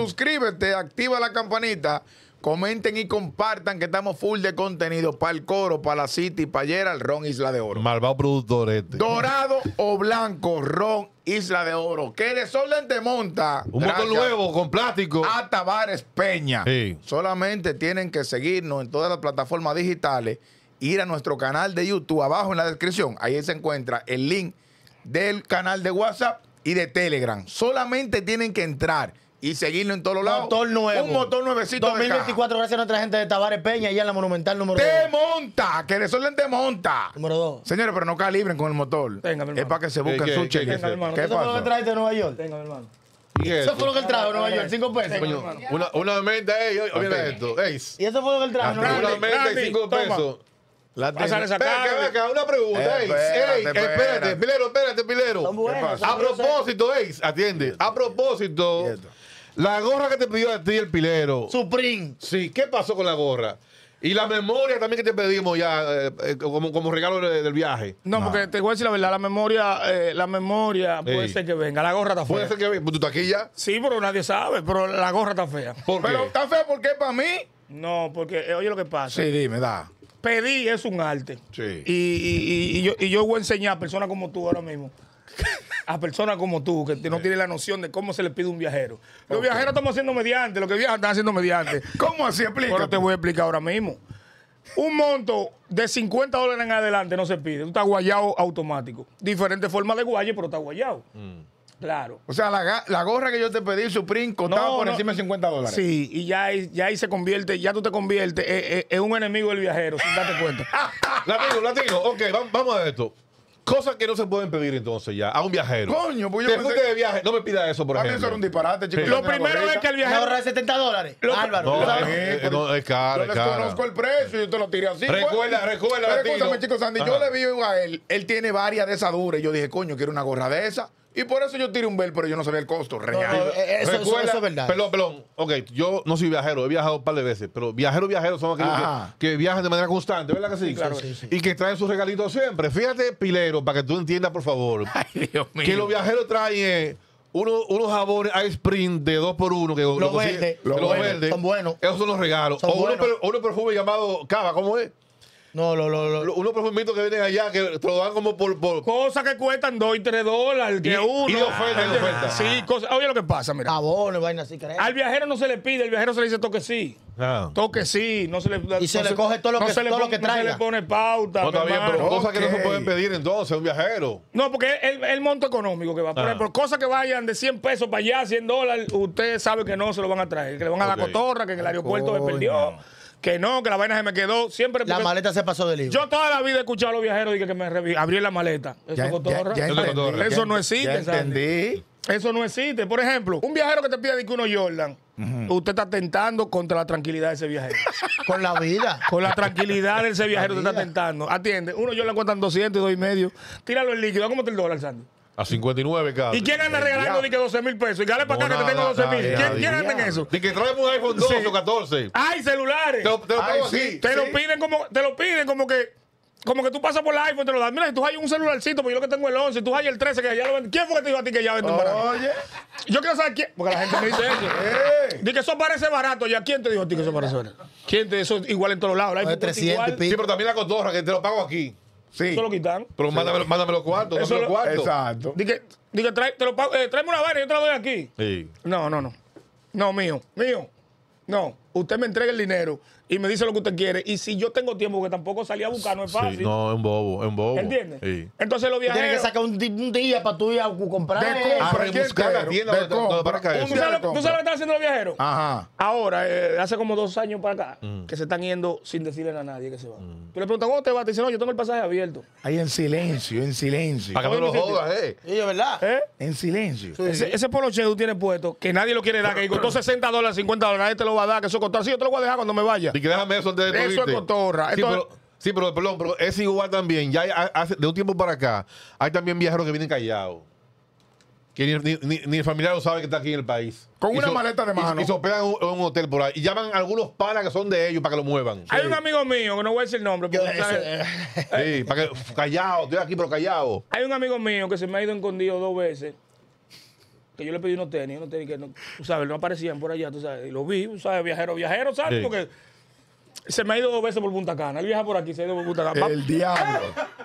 suscríbete, activa la campanita, comenten y compartan que estamos full de contenido para el coro, para la City, para Gerald, Ron Isla de Oro. Malvado productor este. Dorado o blanco, Ron Isla de Oro. Que desorden te monta. Un motor nuevo con plástico. A Tavares Peña. Sí. Solamente tienen que seguirnos en todas las plataformas digitales, ir a nuestro canal de YouTube, abajo en la descripción. Ahí se encuentra el link del canal de WhatsApp y de Telegram. Solamente tienen que entrar y seguirnos en todos los lados. Motor nuevo. Un motor nuevecito de caja. 2024, gracias a nuestra gente de Tavares Peña, allá en la Monumental número 2. Te monta, que desorden te monta. Número 2. Señores, pero no calibren con el motor. Venga, mi hermano. es para que se busquen ¿Qué, su qué, cheque. qué, hermano. ¿Qué ¿Eso fue lo que pasó? trajiste de Nueva York? Venga, mi hermano. ¿Y qué Eso fue lo que él trajo de Nueva York, 5 pesos. Coño, una, una menta, ey, oye, mira esto. Ey, Y eso fue lo que él trajo de Nueva una York. menta y cinco pesos. La Pásale esa carne. acá, una pregunta, ey. Espérate, Ey, espérate. espérate, Pilero, espérate, Pilero. Son buenos, pasa? son A buenos. propósito, ey, atiende. A propósito, la gorra que te pidió a ti el Pilero. Supreme. Sí, ¿qué pasó con la gorra? Y la memoria también que te pedimos ya eh, eh, como, como regalo de- del viaje. No, porque te voy a decir la verdad, la memoria, eh, la memoria puede Ey. ser que venga. La gorra está fea. Puede ser que pues, tú estás aquí ya. Sí, pero nadie sabe, pero la gorra está fea. ¿Por Pero qué? está feo porque es para mí. No, porque eh, oye lo que pasa. Sí, dime, da. Pedir es un arte. Sí. Y, y- y- y yo, y yo voy a enseñar a personas como tú ahora mismo. A personas como tú, que no tienen la noción de cómo se le pide un viajero. Los viajeros estamos haciendo mediante, los que viajan están haciendo mediante. ¿Cómo así? Explica. Pero te voy a explicar ahora mismo. Un monto de 50 dólares en adelante no se pide. Tú estás guayado automático. Diferente forma de guaye, pero está guayado. Claro. O sea, la, la gorra que yo te pedí, Supreme, costaba No, por no. encima de 50 dólares. Sí, y ya ahí, ya ahí se convierte, ya tú te conviertes eh, eh, en un enemigo del viajero, sin darte cuenta. Latino, latino, ok, vamos, vamos a esto. Cosas que no se pueden pedir entonces ya a un viajero. Coño, pues yo Te pensé- fuiste de viaje, no me pida eso, por Para mí eso era un disparate, chicos. Lo primero es que el viajero. gorra de 70 dólares. Lo- Álvaro. No, ¿tú sabes? eh, no, es caro, Yo es caro. desconozco el precio, yo te lo tiré así. Recuerda, pues. recuerda, Pero escúchame, chicos, Sandy, yo Ajá. le vi a él, él tiene varias de esas duras, y yo dije, coño, quiero una gorra de esa. Y por eso yo tiré un bel, pero yo no sabía el costo real. no, eh, eso, eso- Recuerda- eso es verdad. Perdón, perdón. Ok, yo no soy viajero, he viajado un par de veces, pero viajeros, viajeros son aquellos que, que viajan de manera constante, ¿verdad que sí? claro. Sí, sí. Y que traen sus regalitos siempre. Fíjate, Pilero, para que tú entiendas, por favor, Ay, Dios mío. que los viajeros traen eh, uno- unos jabones Ice Spring de 2 por 1 que Los lo verdes, los los verdes, verdes. son buenos. Esos son los regalos. Son o per- unos perfumes llamados Cava, ¿cómo es? No, lo, lo, lo. Unos perfumitos que vienen allá que te lo dan como por. por Cosas que cuestan 2 y 3 dólares, que Y- uno. y de oferta, y de oferta. Sí, cosas. Oye lo que pasa, mira. Jabones, vainas así, creo. Al viajero no se le pide, el viajero se le dice toque sí. Ah. Toque sí, no se le Y se no le coge todo lo que- se le todo lo que No se le pone pauta. No, está bien, pero hermano. cosas que no se pueden pedir entonces, un viajero. No, porque es el, el monto económico que va. Por Ah. ejemplo, cosas que vayan de 100 pesos para allá, 100 dólares, usted sabe que no se lo van a traer. Que le van a Ok. dar cotorra, que en el aeropuerto me Coño. perdió, que no, que la vaina se me quedó. Siempre. La maleta se pasó de libro. Yo toda la vida he escuchado a los viajeros y que me revi- abrí la maleta. Eso Ya, cotorra. ya- ya Eso entendí, cotorra. Eso no existe, Ya Sandy. entendí. Eso no existe. Por ejemplo, un viajero que te pide que uno Jordan, usted está tentando contra la tranquilidad de ese viajero. Con la vida. Con la tranquilidad de ese viajero te está tentando. Atiende, uno Jordan cuestan 200 y dos y medio. Tíralo en líquido. ¿Cómo está el dólar, Sandy? A 59 cada. ¿Y quién anda regalando ni que 12 mil pesos? Y dale para No, acá que te tengo nada, 12 mil. ¿Quién, quién anda en eso? De que traemos un iPhone 12 Sí. o 14. ¡Ay, celulares! Te lo, te lo Ay, pongo sí. aquí. Te lo piden como, te lo piden como que, como que tú pasas por el iPhone y te lo dan. Mira, si tú hay un celularcito, pues yo lo que tengo es el 11, tú hay el 13 que ya lo venden. ¿Quién fue que te dijo a ti que ya venden barato? Oye, Yo quiero saber quién, porque la gente me dice eso. eh. Dice que eso parece barato. ¿Ya quién te dijo a ti que eso parece barato? ¿Quién te eso es igual en todos lados? El iPhone de cuesta 300 y igual. pico. Sí, pero también la cotorra, que te lo pago aquí. Sí. Eso lo quitan. Pero mándame, mándame los cuartos, Eso mándame los lo- cuartos. Exacto. Dice, dice trae, te lo pago, eh, tráeme una vaina y yo te la doy aquí. Sí. No, no, no. No, mío, mío. No, usted me entrega el dinero y me dice lo que usted quiere. Y si yo tengo tiempo, porque tampoco salí a buscar, no es fácil. Sí, no, es un bobo, es un bobo. ¿Entiendes? Sí. Entonces los Tienes que viajeros. sacar un, día para tú ir a comprar. De compra, A ¿quién rebuscar la tienda De compra. Un ¿Tú sabes, tú sabes lo que están haciendo los viajeros? Ajá. Ahora, eh, hace como dos años para acá, Mm. que se están yendo sin decirle a nadie que se van. Tú le preguntas, ¿cómo te vas? Te dicen, no, yo tengo el pasaje abierto. Ahí en silencio, en silencio. Para que no lo jodas, eh. Sí, es verdad. ¿Eh? En silencio. Ese, ese poloche que tú tienes puesto, que nadie lo quiere dar, que costó 60 dólares, 50 dólares, nadie te lo va a dar, que eso costó así, yo te lo voy a dejar cuando me vaya. Y que déjame eso antes de Eso es cotorra. Sí, Entonces- pero, sí, pero perdón, pero es igual también. Ya hay- hace- de un tiempo para acá, hay también viajeros que vienen callados. Que ni, ni- ni- ni el familiar lo sabe que está aquí en el país. Con Y una so- maleta de y- mano. Y, se hospedan en un, en un hotel por ahí. Y llaman a algunos panas que son de ellos para que lo muevan. Hay un amigo mío, que no voy a decir el nombre, porque para que. Callado, estoy aquí, pero callado. hay un amigo mío que se me ha ido escondido dos veces. que yo le pedí unos tenis, unos tenis que no, tú sabes, no aparecían por allá, tú sabes, y lo vi, tú sabes, viajero, viajero, ¿sabes? Sí. Porque se me ha ido dos veces por Punta Cana. Él viaja por aquí, se ha ido por Punta Cana. Va, El diablo.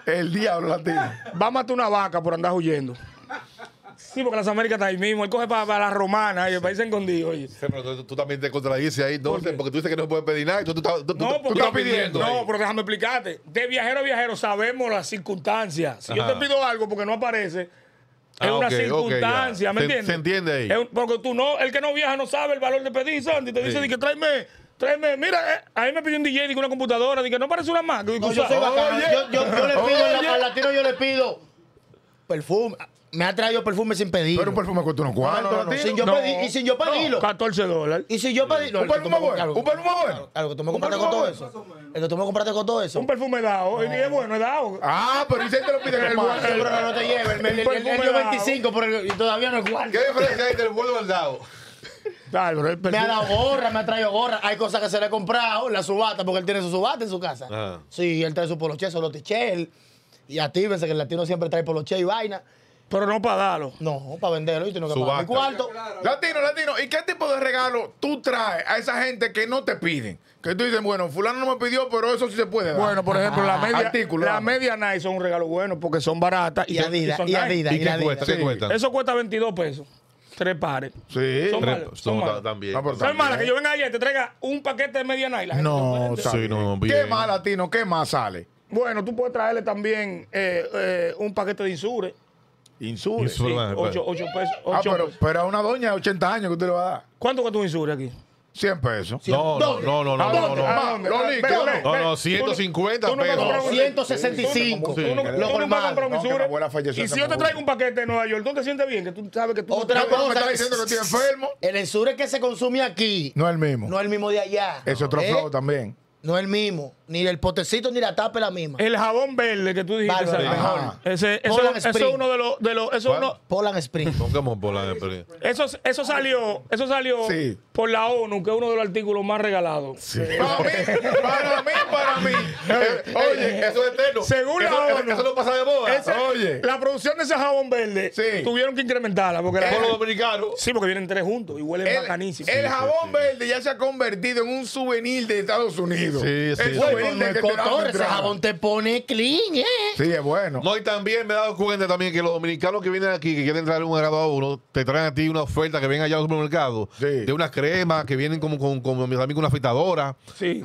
El diablo latino. va a matar una vaca por andar huyendo. Sí, porque las Américas está ahí mismo. Él coge para, la romana y el país escondido, oye. Sí, pero tú, tú también te contradices ahí, no ¿Por qué? porque tú dices que no se puede pedir nada y tú, tú, estás- tú- tú- No, tú porque estás pidiendo. No, ahí. pero déjame explicarte. De viajero a viajero sabemos las circunstancias. Si yo Ajá. te pido algo porque no aparece, es Ah, una ok, ok, circunstancia, ya. ¿me Se- entiendes? se entiende ahí. Es un- porque tú no, el que no viaja no sabe el valor de pedir, Sandy. Te dice Sí. di que tráeme, tráeme, mira, eh, a mí me pidió un DJ, digo una computadora, di que no parece una Mac. Digo, No, yo soy "Usa- bacano. Oye. Yo, yo, yo le pido, Oye. al latino yo le pido perfume. Me ha traído perfume sin pedir. Pero un perfume cuesta unos No, cuantos, no, no, no, sin yo No. pedir, y sin yo pedirlo. 14 dólares. Y si yo pedí. no, Un el que tú perfume me- bueno, claro, un perfume bueno. Claro, que tú me Un compraste con perfume todo eso. El que tú me compraste con todo eso. Un perfume dado. Y es bueno, es dado. Ah, pero ¿y si él te lo pide El con más? bueno, Pero no te lleves. El, el, el, el, perfume dio dado. 25 por el, y todavía no es. ¿Qué diferencia hay del bueno al dado? Dale, bro, el Me ha dado gorra, me ha traído gorra. Hay cosas que se le ha comprado, la subata, porque él tiene su subata en su casa. Sí, él trae su poloche, solo tichel. Y actívense que el latino siempre trae poloche y vaina. Pero no para darlo. No, para venderlo y tengo que pagar mi cuarto. Latino, latino, ¿y qué tipo de regalo tú traes a esa gente que no te piden? Que tú dices, bueno, fulano no me pidió, pero eso sí se puede dar. Bueno, por ejemplo, la media, Artículo, la vamos. media Nike son un regalo bueno porque son baratas y, Y son- Adidas, son y Nike. Adidas, ¿Y y qué Adidas. cuesta? ¿Qué Sí. cuesta? Eso cuesta 22 pesos. Tres pares. Sí. Son Tres- malas, son son malas. también. No, pero ¿Sabes también. mala? Que yo venga ayer y te traiga un paquete de media Nike. La gente No, puede. Sí, no, ¿Qué bien. más, latino? ¿Qué más sale? Bueno, tú puedes traerle también eh, eh, un paquete de insure. Insure. Insure. Sí, Bueno, ocho, ocho pesos. Ah, ocho pero, pesos. pero a una doña de 80 años que usted le va a dar. ¿Cuánto cuesta un insure aquí? 100 pesos. No, no, no, no, no, ¿A no, no. ¿no? No, ve. no, Tú 150 tú no puedes pesos. comprar un- 165. Tú no- tú no Lo normal. Y si yo te traigo un paquete de Nueva York, ¿tú te sientes bien? Que tú sabes que tú... Otra ¿Qué cosa me cosa. está diciendo que estoy enfermo? El ensure que se consume aquí No es el mismo. no es el mismo de allá. es otro ¿Eh? flow también. No es el mismo. Ni el potecito ni la tapa es la misma. El jabón verde que tú dijiste, Bárbaro, ¿sabes? mejor. Ese, eso, Poland eso es uno de los... De los eso, uno, Poland Spring. Pongamos por la eso, eso salió, eso salió Sí. por la ONU, que es uno de los artículos más regalados. Para mí, para mí, para mí. Eh, Oye, eso es eterno. Según la eso, ONU. eso no pasa de moda. Ese- Oye. La producción de ese jabón verde Sí. tuvieron que incrementarla. Porque la- Por los dominicanos. sí, porque vienen tres juntos y huelen El, bacanísimo. el jabón verde ya se ha convertido en un souvenir de Estados Unidos. Sí, sí, El es te dan cotorra, ese jabón te pone clean, ¿eh? Sí, es bueno. No, y también me he dado cuenta también que los dominicanos que vienen aquí, que quieren traer un agrado a uno, te traen a ti una oferta que ven allá al supermercado Sí. de una crema que vienen como con, como mis amigos una afeitadora. Sí.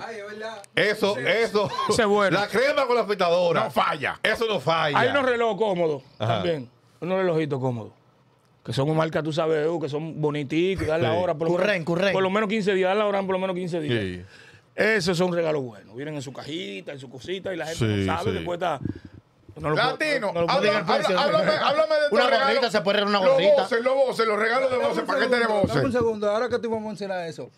Eso, eso. Ese es bueno. La crema con la afeitadora. No falla. Eso no falla. Hay unos relojes cómodos Ajá. también. Unos relojitos cómodos. Que son marcas, tú sabes, uh, que son boniticos, dar la hora. Por lo, Curren, menos, curren. por lo menos 15 días, dar la hora por lo menos 15 días. Sí. Esos son regalos buenos. Vienen en su cajita, en su cosita y la gente Sí, no sabe sí. que cuesta. No lo puedo- Latino, no habla- háblame, háblame de Una tus regalos. gorrita, se puede regalar una Los gorrita. voces, los voces, los regalos de voces, paquete de Dame un voces. segundo, ahora que tú vamos a mencionar eso.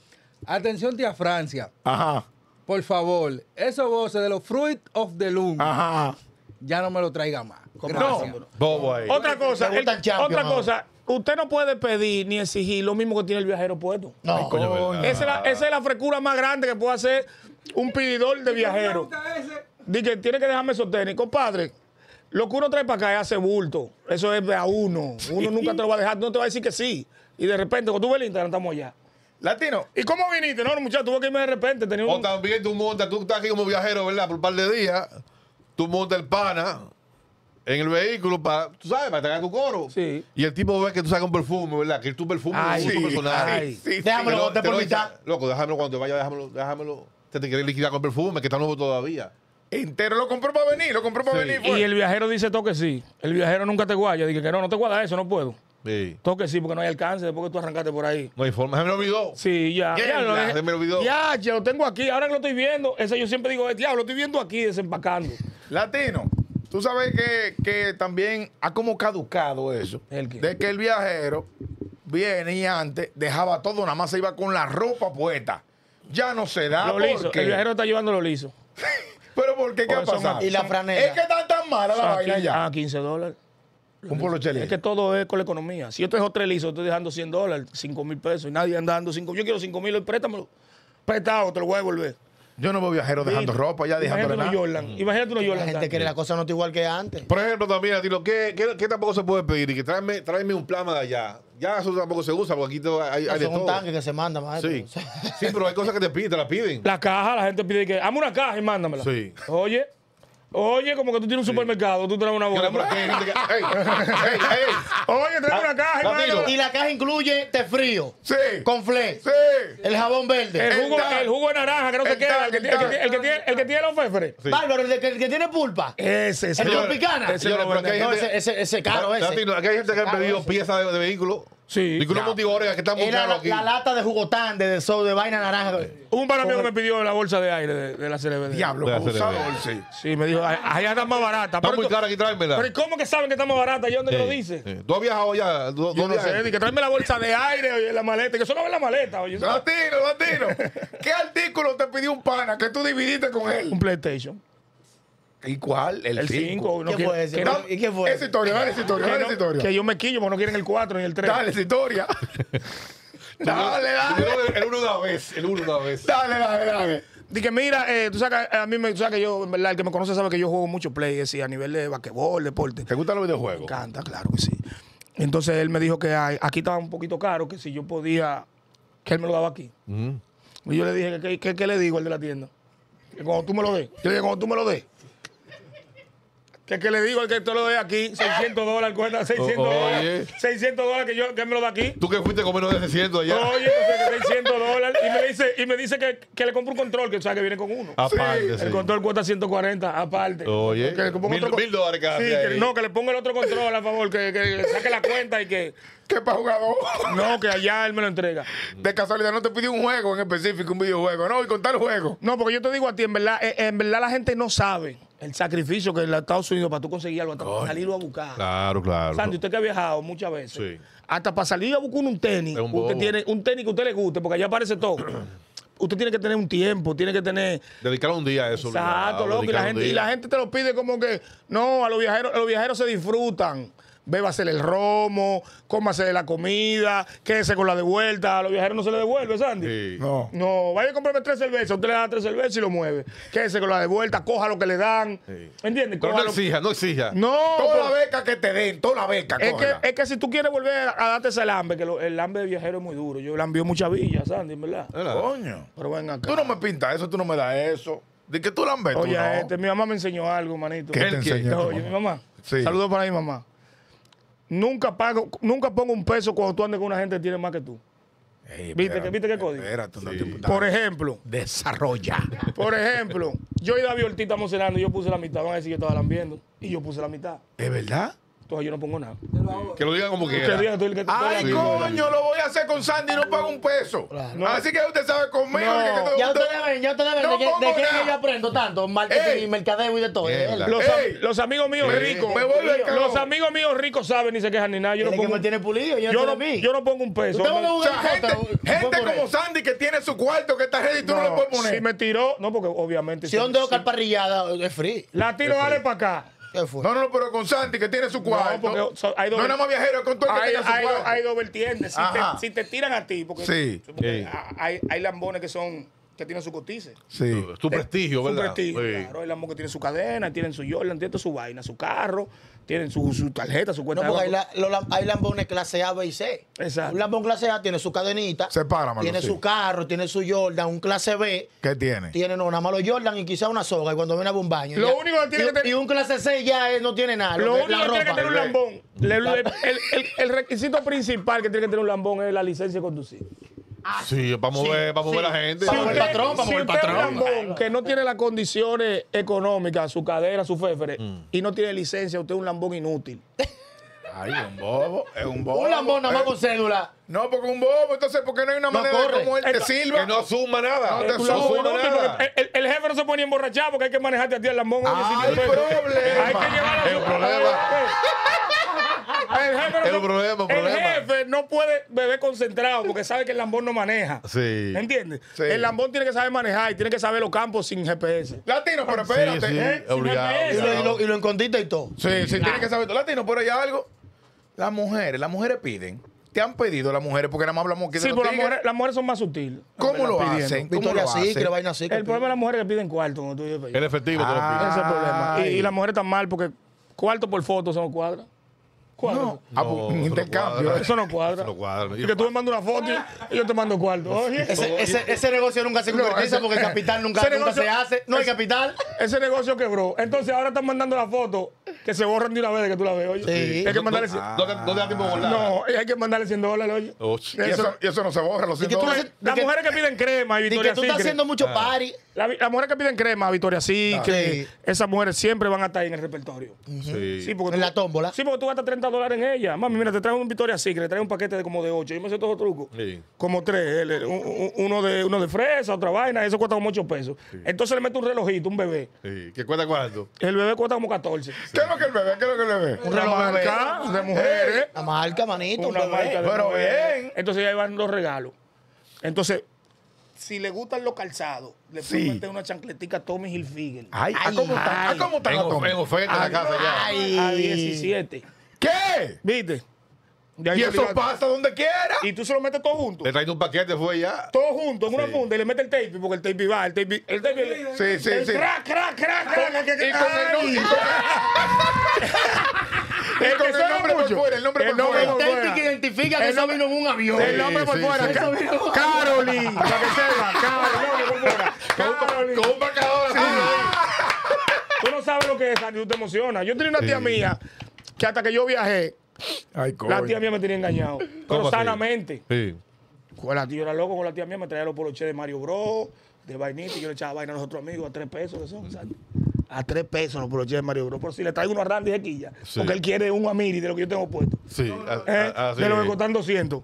Atención, tía Francia. Ajá, Por favor, esos voces de los Fruit of the Loom, ajá. ya no me lo traiga más. No. Gracias. Bobo ahí. Otra cosa, el- otra cosa, usted no puede pedir ni exigir lo mismo que tiene el viajero puesto. No, coño. Esa es, la, esa es la frescura más grande que puede hacer un pedidor de viajero. Dice que tiene que dejarme esos tenis. Compadre, lo que uno trae para acá es hace bulto. Eso es a uno. Uno nunca te lo va a dejar, no te va a decir que sí. Y de repente, cuando tú ves el Instagram, estamos allá. Latino, ¿Y cómo viniste? No, no, muchacho, tuve que irme de repente. Tenía O un... también tú montas, tú estás aquí como viajero, ¿verdad? Por un par de días, tú montas el pana en el vehículo para, tú sabes, para traer tu coro. Sí. Y el tipo ve que tú sacas un perfume, ¿verdad? Que es tu perfume Ay, de gusto sí, personal. ay. sí, sí. Déjamelo, boté te por lo mitad. Loco, déjamelo cuando te vaya, déjamelo, déjamelo. Te, te quieres liquidar con el perfume, que está nuevo todavía. entero lo compró para venir, lo compró para Sí. venir. Y el viajero dice toque sí. El viajero nunca te guaya. Dije que no, no te guarda eso, no puedo. Sí. Toque sí, porque no hay alcance después que tú arrancaste por ahí. No hay forma, se me olvidó. Sí, ya. ¿Qué? ya lo Ya, se me olvidó. Ya, ya lo tengo aquí. Ahora que lo estoy viendo, ese yo siempre digo, diablo, lo estoy viendo aquí desempacando. Latino, tú sabes que, que también ha como caducado eso. ¿El qué? De que el viajero viene y antes dejaba todo, nada más se iba con la ropa puesta. Ya no se da. lo ¿por liso. qué? El viajero está llevando lo liso. Pero ¿por qué? ¿Qué ha pasado? Y la franela. Es que está tan mala la Ah, vaina ya. Ah, 15 dólares. Un polo. Es que todo es con la economía. Si yo te dejo tres lisos, estoy dejando 100 dólares, 5 mil pesos y nadie anda dando 5 Yo quiero 5 mil, préstamelo. Prestado, te lo voy a devolver. Yo no veo viajeros dejando ropa ya, dejando Imagínate nada. Jordan. Imagínate unos La Jordan. gente Dani. quiere la cosa no está igual que antes. Por ejemplo, también, Latino, ¿qué, qué, qué tampoco se puede pedir? Y que tráeme, tráeme un plasma de allá. Ya eso tampoco se usa, porque aquí todo- hay, hay de Son un todo. tanque que se manda, maestro. Sí. sí, pero hay cosas que te piden, te las piden. La caja, la gente pide que. Hazme una caja y mándamela. Sí. Oye. Oye, como que tú tienes un supermercado, tú traes una bola. Oye, trae una caja y Latino. mándamela. Y la caja incluye té frío, Sí. con fle, Sí. el jabón verde. El jugo, El jugo de naranja que no se queda. El que, tiene- el que tiene- los féferes. Sí. Bárbaro, el, de que, el que tiene pulpa. Ese, ese. El tropicana. ese ese, ese, ese caro ese. Aquí hay gente que ha pedido piezas de, de vehículos. Sí. Y que unos que están muy Era caros la, aquí. la lata de jugotán, de, de, so- de vaina naranja. Un pana mío que me pidió la bolsa de aire de, de la CLBD. Diablo, De abusador, hacer sí. Sí, me dijo, "Ay, allá está más barata. Está Pero muy cara aquí, tráemela. Pero ¿y cómo que saben que está más barata? ¿Y dónde Sí, lo dice? sí. ¿Tú has viajado ya? ¿Tú- Yo no sé, di que tráeme la bolsa de aire oye, la maleta. Que eso no ve la maleta, oye. eso- Latino, latino. ¿Qué artículo te pidió un pana que tú dividiste con él? Un PlayStation. ¿Y cuál? El 5. ¿Qué fue ese? No, ¿Y qué fue? Esa historia, dale esa historia, dale esa historia. Que yo me quillo porque no quieren el 4 ni el 3. Dale esa historia. dale, dale. El uno una vez, el uno una vez. Dale, dale, dale. Dije, mira, eh, tú sabes que a mí me, tú sabes que yo, en verdad, el que me conoce sabe que yo juego mucho play, así, a nivel de basquetbol, deporte. ¿Te gustan los Me videojuegos? encanta, claro que sí. Entonces él me dijo que ay, aquí estaba un poquito caro, que si yo podía, que él me lo daba aquí. Y yo le dije, ¿qué, qué, qué le digo al de la tienda? Que cuando tú me lo des. Yo le dije, cuando tú me lo des. Que, que le digo al que te lo dé aquí, 600 dólares, cuesta 600 Oye. dólares. 600 dólares que, yo, que me lo da aquí. Tú que fuiste con menos de 600 allá. Oye, entonces que 600 dólares. Y me dice, y me dice que, que le compro un control, que sabe que viene con uno. Aparte, sí. El control cuesta 140, aparte. Oye, Que le ponga mil- otro- mil dólares cada Sí, que- no, que le ponga el otro control, a favor, que, que le saque la cuenta y que. ¿Qué para jugador? No, que allá él me lo entrega. De casualidad no te pidió un juego en específico, un videojuego. No, y con tal juego. No, porque yo te digo a ti, en verdad, eh, en verdad la gente no sabe el sacrificio que en los Estados Unidos para tú conseguir algo, hasta para salirlo a buscar. Claro, claro. Sandy, usted que ha viajado muchas veces. Sí. Hasta para salir a buscar un tenis, un usted tiene un tenis que a usted le guste, porque allá aparece todo. usted tiene que tener un tiempo, tiene que tener. Dedicar un día a eso. Exacto, loco. Y la, gente, y la gente te lo pide como que, no, a los viajeros, a los viajeros se disfrutan. Bébase el romo, cómase la comida, quédese con la de vuelta. A los viajeros no se le devuelve, Sandy. Sí. No. No, vaya a comprarme tres cervezas, usted le da tres cervezas y lo mueve. Quédese con la de vuelta, coja lo que le dan. Sí. ¿Entiendes? Pero Coja no lo- exija, no exija. No, Toda la beca que te den, toda la beca. es cógela. que, es que si tú quieres volver a darte ese lambe, que lo- el lambe de viajero es muy duro. Yo lambio muchas villas, Sandy, en verdad. ¿Verdad? Coño. Pero ven acá. Tú no me pintas eso, tú no me das eso. De que tú la ves, tú Oye, no. este, mi mamá me enseñó algo, manito. ¿Qué te ¿El qué? enseñó tu Oye, mi mamá? mamá. Sí. Saludos para mi mamá. Nunca pago, nunca pongo un peso cuando tú andes con una gente que tiene más que tú. Ey, ¿Viste que- viste qué código? Espérate, no Sí. te- Por ejemplo, Desarrolla. por ejemplo, yo y David Ortiz estamos cenando y yo puse la mitad. Van a decir que estaba lambiendo. Y yo puse la mitad. ¿Es verdad? Entonces yo no pongo nada. Que lo digan como Que quiera. diga tú el que te Ay, Sí, coño, lo voy a hacer con Sandy y no pago un peso. No. Así que usted sabe conmigo. No. que- que- Ya ustedes ven, ya ustedes ven No de, qué- pongo de nada. yo aprendo tanto, marketing Ey. y mercadeo y de todo. Mierda. Él, Los, am- Ey. los amigos míos ricos. Me vuelve Los amigos míos ricos saben ni se quejan ni nada. Yo él no es que pongo, me tiene pulido, yo, yo no, no, yo no pongo un peso. Usted pone O un sea, gente, gente como. Sandy que tiene su cuarto, que está ready, tú no, le puedes poner. Si me tiró, no, porque obviamente. Si donde Oscar Parrillada es free. Latino, dale para acá. ¿Qué fue? No, no, no, pero con Sandy que tiene su cuarto. porque so- hay no doble- es nada más viajero, es con todo el que Hay, tenga su hay, cuarto. hay doble vertientes. Si te, si te tiran a ti, porque, Sí. porque Sí. hay, hay lambones que son que tienen su cotice. Sí. Tu prestigio, Su ¿verdad? prestigio, Sí. claro. Hay lambones que tienen su cadena, tienen su Jordan, tienen su vaina, su carro, tienen su, su tarjeta, su cuenta No, porque hay, de banco. la- hay lambones clase A, B y C. Exacto. Un lambón clase A tiene su cadenita, Sepáramelo, tiene sí. su carro, tiene su Jordan. Un clase B ¿Qué tiene? tiene no, nada más los Jordan y quizá una soga y cuando viene a un baño. Lo ya. único que tiene y, que tener- y un clase C ya no tiene nada. Lo único la que tiene que tener un lambón, le- le- el, el- el requisito principal que tiene que tener un lambón es la licencia de conducir. Sí, para mover, para mover sí. a la gente. Para mover el patrón, si mover el usted es un patrón. lambón que no tiene las condiciones económicas, su cadera, su féfere, Mm. y no tiene licencia, usted es un lambón inútil. Ay, un bobo. Es un bobo. Un lambón nada más con cédula. No, porque un bobo, entonces, ¿por qué no hay una No manera corre. de cómo él te sirva? Que no asuma nada. No te suma nada. el, el jefe no se ponía a emborrachar porque hay que manejarte a ti el lambón. Ay, problema. Hay que llevar a su- El jefe, no El se- problema, el problema. jefe no puede beber concentrado porque sabe que el lambón no maneja. Sí. ¿Entiendes? Sí. El lambón tiene que saber manejar y tiene que saber los campos sin GPS. Latino, pero Sí, espérate. sí, ¿eh? obligado. Y lo, y lo, y lo escondiste y todo. Sí, sí, tiene que saber todo. Latino, pero hay algo. Las mujeres, las mujeres piden te han pedido las mujeres? Porque nada más hablamos aquí de Sí, pero las mujeres, las mujeres son más sutiles. ¿Cómo lo Pidiendo. hacen? ¿Cómo Victoria lo sí, hacen? que vaina así. que El problema de las mujeres que piden cuarto. cuando tú El efectivo te lo Ah. pide. Ese es el problema. Y las mujeres están mal porque cuarto por foto son cuadras. Cuadra. No. Ah, pues, un eso no intercambio. cuadra. Eso no cuadra. Eso no cuadra. Y que tú me mandas una foto y yo te mando cuarto. Oye, Ese, ese, ese negocio nunca se No, concretiza porque el capital nunca, ese nunca negocio- se hace. No hay capital. ese negocio quebró. Entonces ahora están mandando la foto que se borran de una vez de que tú la ves. Oye, Sí. hay que mandarle. No te- no te da tiempo de volar. No, y hay que mandarle 100 dólares, oye. Oh, Y eso, y eso no se borra, los que 100 tú dólares. haces- Las que- mujeres que piden crema y Y que Victoria tú estás Secret. haciendo mucho party. La- Las mujeres que piden crema, Victoria Secret, Sí. esas mujeres siempre van a estar ahí en el repertorio. Sí. Sí, porque En la tómbola. Sí, porque tú gastas 30 dólares en ella. Mami, mira, te traes un Victoria Secret, te traes un paquete de como de 8. Yo me sé todos los trucos. Sí. Como tres. el- el- un- un- uno, de, uno de fresa, otra vaina. Eso cuesta como 8 pesos. Entonces le mete un relojito, un bebé. Sí. ¿Qué cuesta cuánto? El bebé cuesta como 14. ¿Qué es lo que el bebé? ¿Qué es lo que el bebé? Un Una reloj bebé. marca de mujeres. La marca, manito. un Una bebé. marca de Pero mujeres. bien. Entonces ya van los regalos. Entonces, si le gustan los calzados, le Sí. pueden meter una chancletica Tommy Hilfiger. Ay, ¿a cómo están? ¿A ay. cómo los of- tomes? en oferta en la casa ya. Ay. A 17. ¿Qué? ¿Viste? De ahí Y eso pasa donde quiera. Y tú se lo metes todo junto. Le traes un paquete, fue ya. Todo junto, en una Sí. funda, y le metes el tape, porque el tape va, el tape, el tape, Sí, sí, el sí. crack, crack, crack, crack, Y con el nombre, El con el nombre por fuera, el nombre por nombre fuera. por Tape que identifica que El eso vino en un avión. El nombre por fuera. sí. Ca- Caroline, para que sepa. Caroline, por fuera. Con un marcador así. Tú no sabes lo que es, Sandy, tú te emocionas. Yo tenía una tía mía que hasta que yo viajé, Ay, la tía mía me tenía engañado. ¿Cómo Pero sanamente. Sí. Con la tía, yo era loco con la tía mía, me traía los poloches de Mario Bros, de vainita, y yo le echaba vaina a los otros amigos a tres pesos que son. A tres pesos los poloches de Mario Bros. Por si le traigo unos Randy de quilla. Sí. Porque él quiere un Amiri de lo que yo tengo puesto. Sí. a- ¿eh? a- así. de lo que costan 200.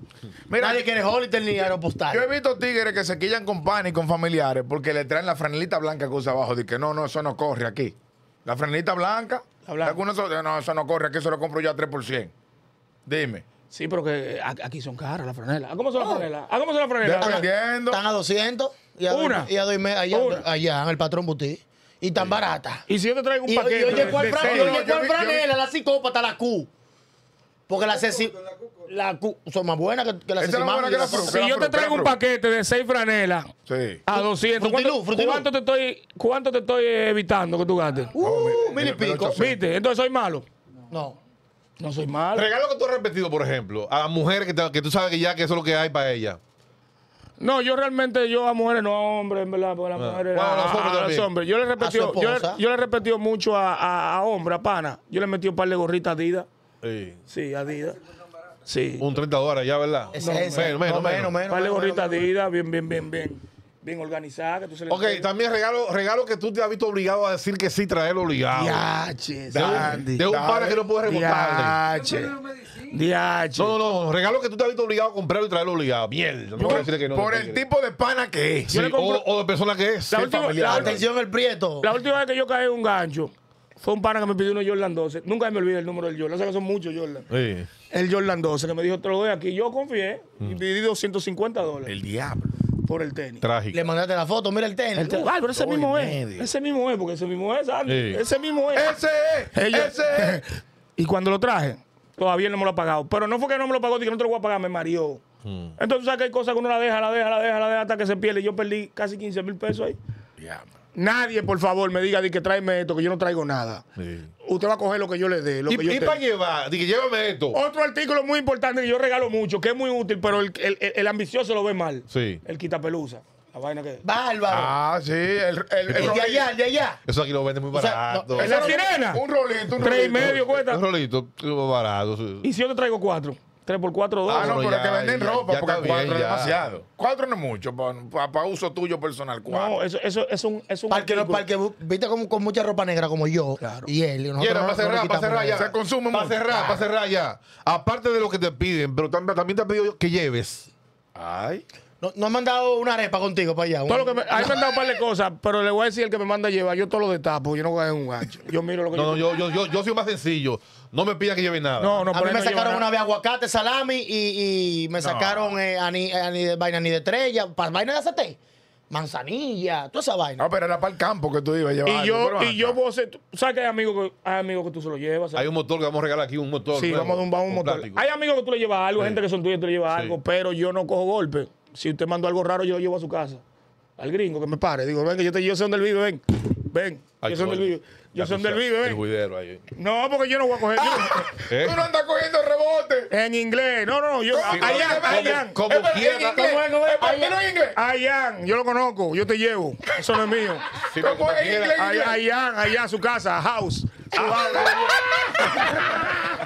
Mira, Nadie quiere Hollister ni Aeropostal. yo he visto tigres que se quillan con pan y con familiares porque le traen la franelita blanca que usa abajo. Dice que no, no, eso no corre aquí. La franelita blanca, La blanca. Algunos no, eso no corre aquí, eso lo compro yo a 3%. Dime. Sí, pero que aquí son caras las franelas. ¿A cómo son las franelas? ¿A cómo son las franelas? Dependiendo. Están a 200 y a, Una. y a dos y medio allá, allá en el patrón boutique. Y tan barata. Y si yo te traigo un paquete y oye, ¿cuál franela? La psicópata, la Q. Porque la Ceci... La Q son más buenas que, que la Fru. Si yo te traigo un paquete de seis franelas Sí. a 200, Frutilú, ¿cuánto, cuánto te estoy, ¿cuánto te estoy evitando que tú gastes? Uh, mil y pico. ¿Viste? Entonces soy malo. No. No soy malo. Regalo que tú has repetido, por ejemplo, a las mujeres que, te- que tú sabes que ya que eso es lo que hay para ella. No, yo realmente, yo a mujeres, no a hombres, en verdad, porque las Ah. mujeres. Bueno, a, los hombres a- los hombres. Yo le he repetido, yo, le- esposa. yo le he repetido mucho a, a, a hombres, a pana. Yo le he metido un par de gorritas Adidas. Sí. Sí, Adidas. Sí. Un 30 dólares ya, ¿verdad? Es No, menos, menos, No, menos. menos, gorritas menos. Adidas, bien, bien, bien, bien. Bien organizadas. Que tú se le Ok, también regalo, regalo que tú te has visto obligado a decir que sí, traerlo obligado. Diache, De un, Sandy. de un pana que no puede rebotarle. Diache. Diache. No, no, no. Regalo que tú te has visto obligado a comprarlo y traerlo obligado. Mierda. No que no. Por el tipo de pana que es. Sí, le compro- o, o de persona que es. La Sí, última- la Atención, el prieto. La última vez que yo caí en un gancho fue un pana que me pidió unos Jordan 12. Nunca me olvidé el número del Jordan. O sea que son muchos Jordan. Sí. El Jordan 12 que me dijo, te lo doy aquí. Yo confié y pedí 250 dólares El diablo. por el tenis. Trágico. Le mandaste la foto, mira el tenis. El tenis. Pero ese mismo es. medio. Ese mismo es, porque ese mismo es, Sandy. Sí. Ese mismo es. Ese es. Ellos- Ese es. Y cuando lo traje, todavía no me lo ha pagado. Pero no fue que no me lo pagó, dije, no te lo voy a pagar, me mareó. Hmm. Entonces, ¿sabes que hay cosas que uno la deja, la deja, la deja, la deja hasta que se pierde? Yo perdí casi 15 mil pesos ahí. Diablo. Nadie, por favor, me diga di que tráeme esto, que yo no traigo nada. Sí. Usted va a coger lo que yo le dé. Lo Y, que yo y te- para llevar, dije, llévame esto. Otro artículo muy importante que yo regalo mucho, que es muy útil, pero el, el- el- ambicioso lo ve mal. Sí. El quitapelusa. La vaina que. Bárbaro. Ah, sí. El, el, el el de rolito. allá, el de allá. Eso aquí lo venden muy O sea, barato. no, ¿Es la sirena? Un rolito, un Tres y rolito. medio Un cuesta. rolito muy barato. sí. Y si yo te traigo cuatro. Tres por cuatro, dos. Ah, no, pero ya, que venden ya- ropa ya porque está cuatro bien, es ya. demasiado. Cuatro no es mucho, para uso tuyo personal, cuatro. No, eso, eso es un, es un Para que, no, para que viste como con mucha ropa negra como yo Claro. y él. y nosotros Quiero, no- para no cerrar, para cerrar ya. Se consume Para cerrar, para cerrar ya. Aparte de lo que te piden, pero también, también te han pedido que lleves. Ay. No, no han mandado una arepa contigo para allá. Todo lo que me, ahí me han dado un par de cosas, pero le voy a decir el que me manda a llevar. Yo todo lo destapo, yo no voy a un gancho. Yo miro lo que No, no, yo. yo, yo, yo, yo soy más sencillo. No me pidan que lleve nada. No, no, a mí me no sacaron una de aguacate, salami y, y me sacaron eh, ani, ani de vaina ni de estrella, para vaina de aceite. manzanilla, toda esa vaina. No, pero era para el campo que tú ibas a llevar. Y yo, y yo acá. puedo ser, tú sabes que hay amigos que, hay amigos que tú se lo llevas. ¿sabes? Hay un motor que vamos a regalar aquí, un motor. Sí, nuevo, vamos a un, vamos a un motor. plástico. Hay amigos que tú le llevas algo, gente que son tuyos, tú le llevas Sí. algo, pero yo no cojo golpe. Si usted mandó algo raro, yo lo llevo a su casa. Al gringo, que me pare. Digo, ven, que yo, te, yo sé dónde él vive, ven. Ven. Ay, yo él coño. vive. Yo El juidero ahí. No, porque yo no voy a coger. ¿Eh? Tú no andas cogiendo rebote. en inglés. No, no, no. Yo. Ayan. Como quiera. ¿no en inglés? Ayan, yo lo conozco. Yo te llevo. Eso no es mío. Sí, ¿Cómo es inglés? Ayan, allá, su casa, house. Su house. ¡Ay,